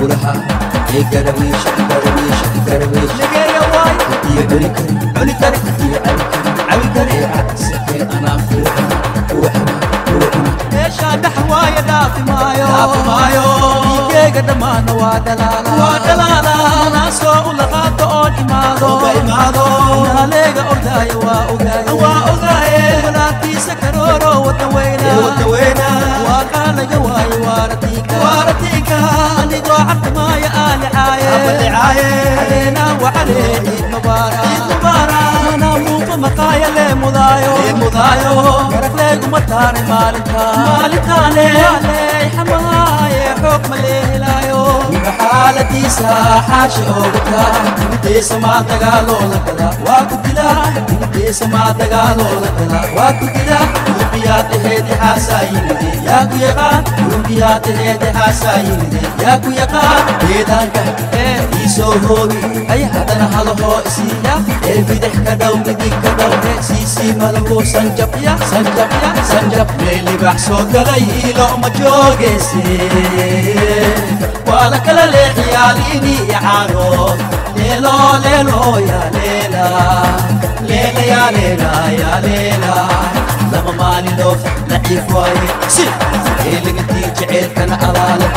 ورها درويش قرميش درويش قرميش نجي يا واي هي بريك علي ترك هي علي كري علي كري عكس انا فرحة وحنا وحنا ايش هذا حوايا دافي مايو دافي مايو بيجي قد ما نوا دلالا نوا دلالا انا سوء لغاتو اون ايمادو ايمادو ناليغا اورداي وا اوغاي وا اوغاي ولاتي سكرورو وتوينا وتوينا وقال لك واي وارتي ما يا آل عايد علينا وعليه عيد مبارك عيد مبارك أنا موفى مقايا لي مضايو لي مضايو قرق لي قمتاني مالكا مالكا لي حماي حكم لي magaxaaladiisa xaashi oogata gudaysa maa dagaaloo la gala waa ku dila gudaysa maa dagaaloo la gala waa ku dila gurbiyaa dhaheeda xaasaayimide yaa ku yaqaan gurbiyaa dhaheeda xaasaayimide yaa ku yaqaan deedaanka ee iisoo hoogi ay hadana halahoo isiiya ee bidex ka dhow midig ka dhow ee siisii malabuu sanjabya sanjabya sanjab meelibax soo galay iilo ma joogeysee wala kala leexiyaa liinii icaano leelo leelo yaa leela leela yaa leela yaa leela lama maalino naciif waaye si heeligantii jaceelkana alaale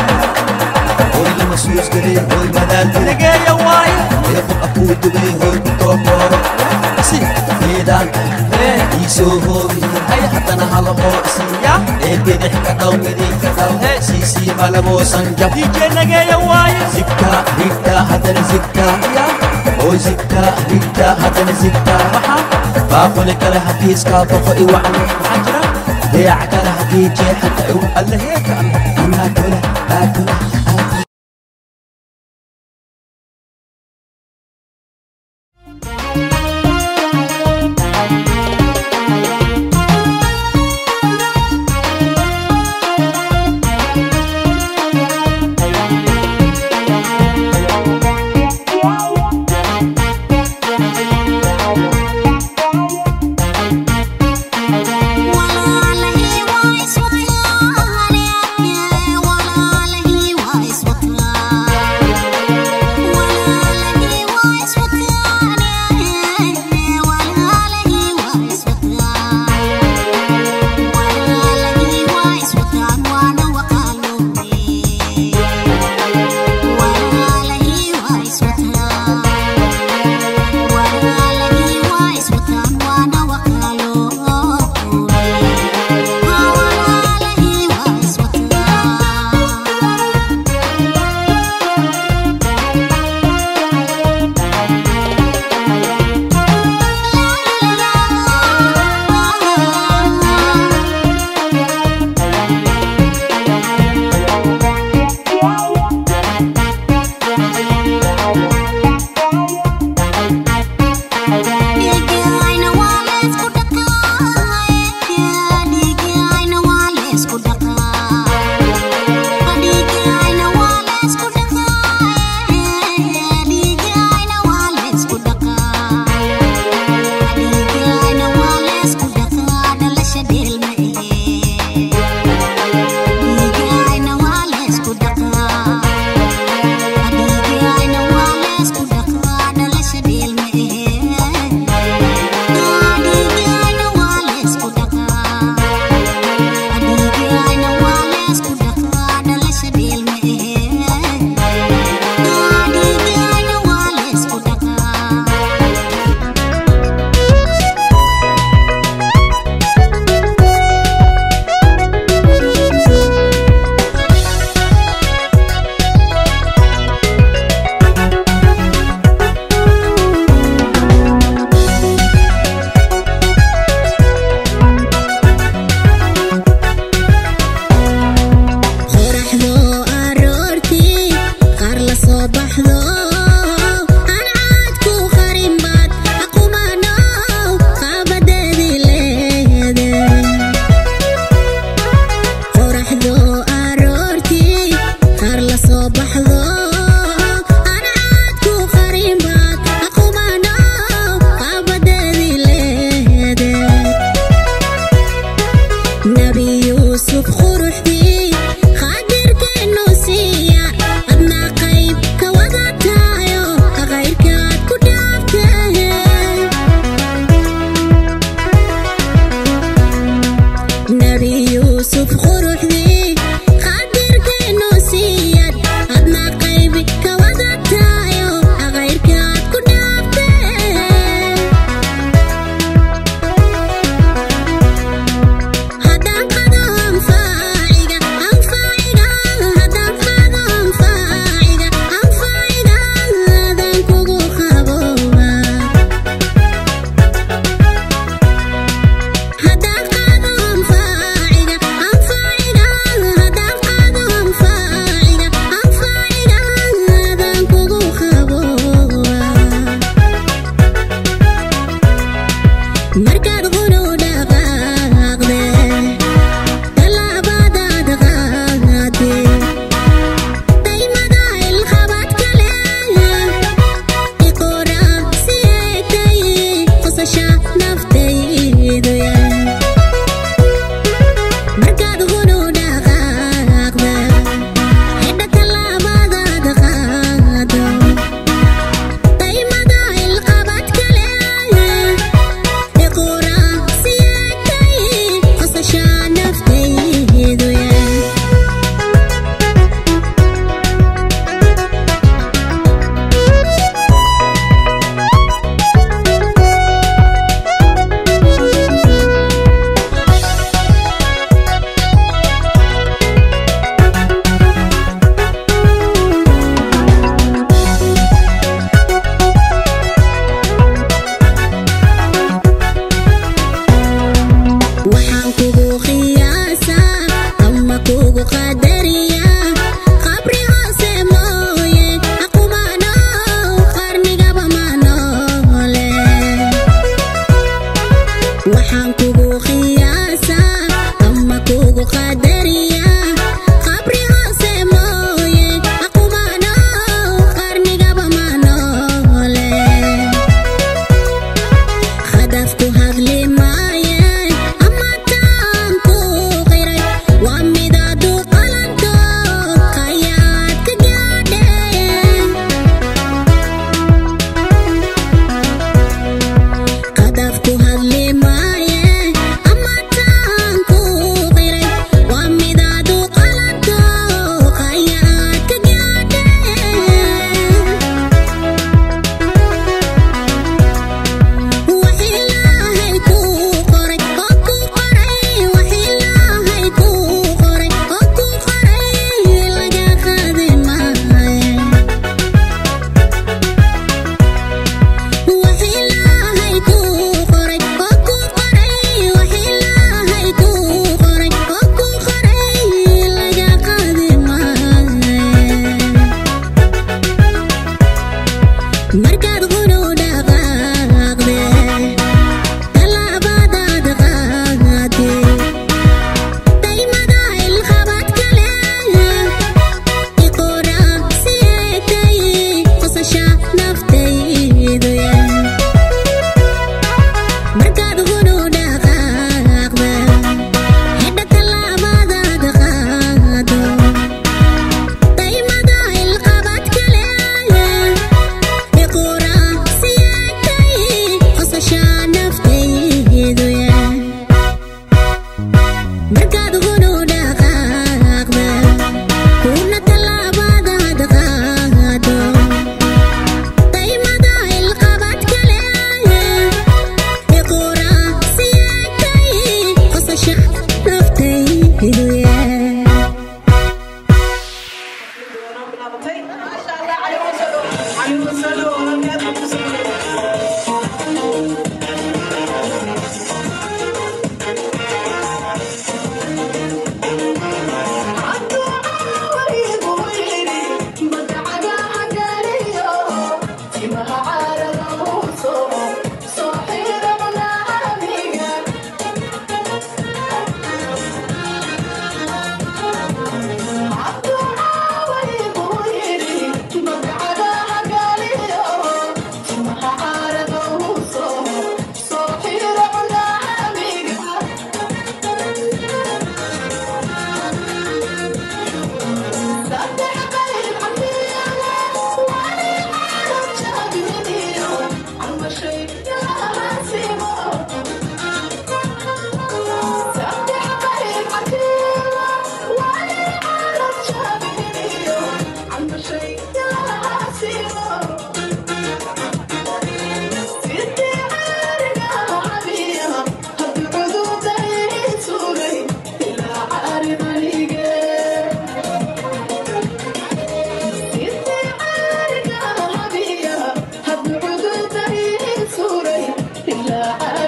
hoy lama suusgalee hoy madaaltirigeeya waaye leeqo akuudubay hoy ku tookooro سي ديدان هي سوهو اي حدنا حلبو سيا اي بدح كدو مدي هي سي سي مالبو سنجا دي جنغا يواي زكا ريتا حدن زكا يا او زكا ريتا حدن زكا محا باقول كلا حديث كافو فئي وعلي حجرا ديعك لها جي حتى يوم الله هيك انا كولا اكولا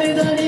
everybody.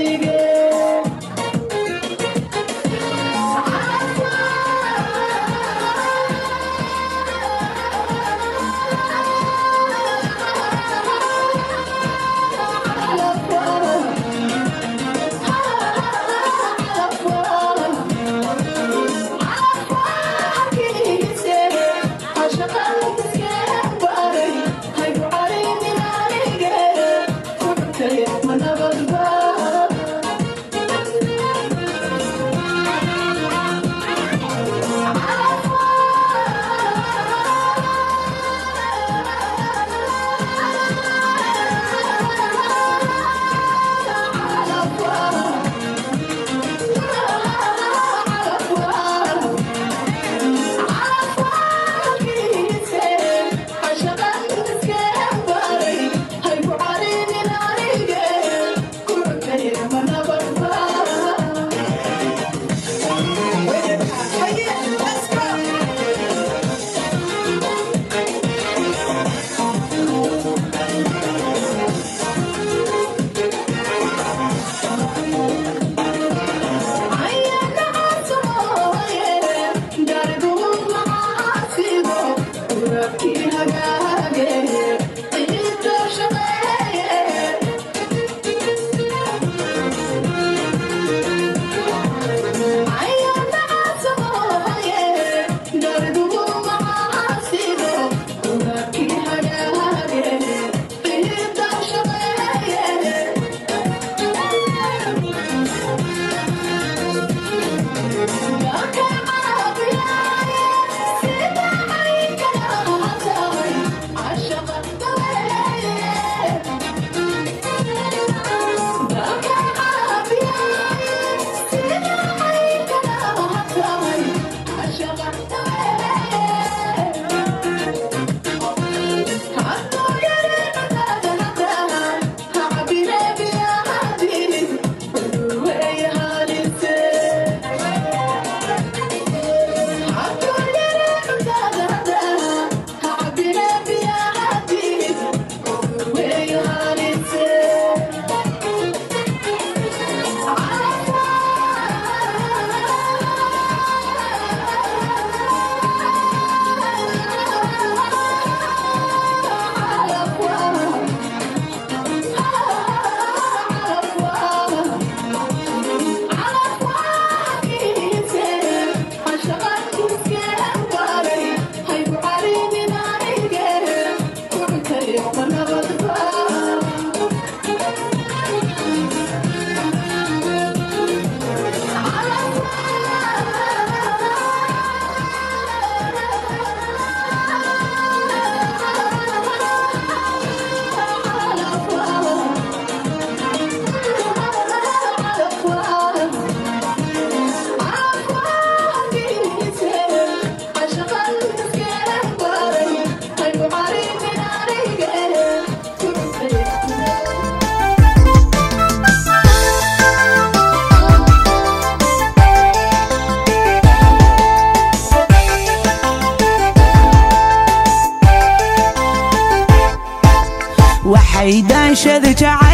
شذ تعال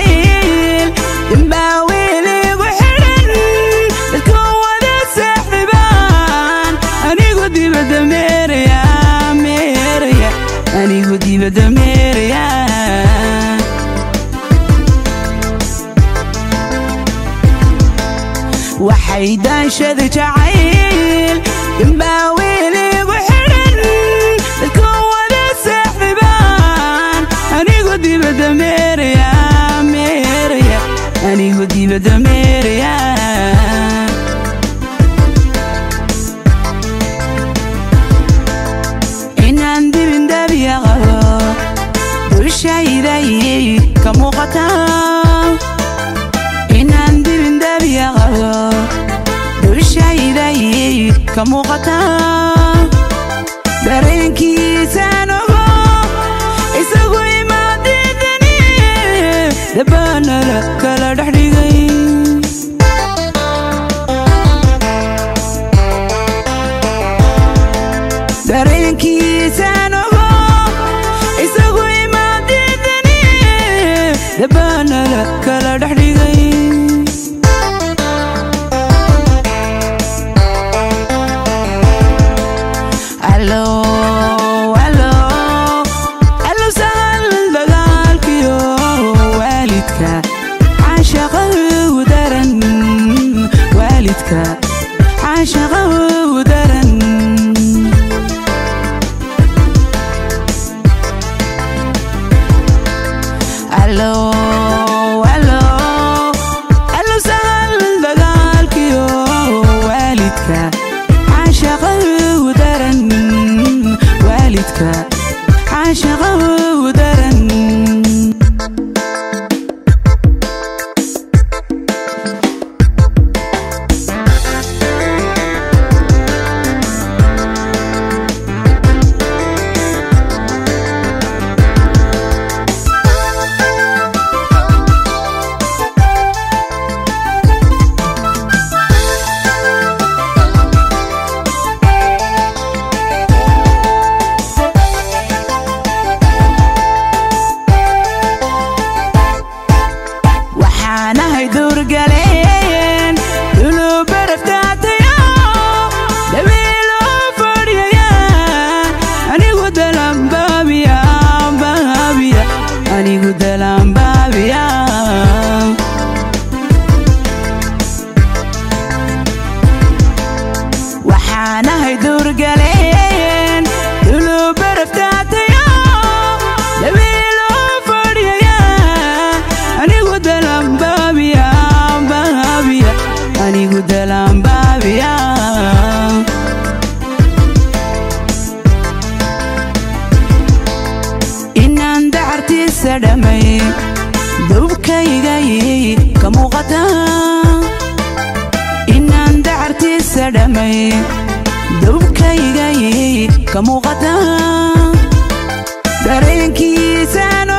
The banana عاشقه ودرن dabubkaygay ka muuqata dareenkiisaan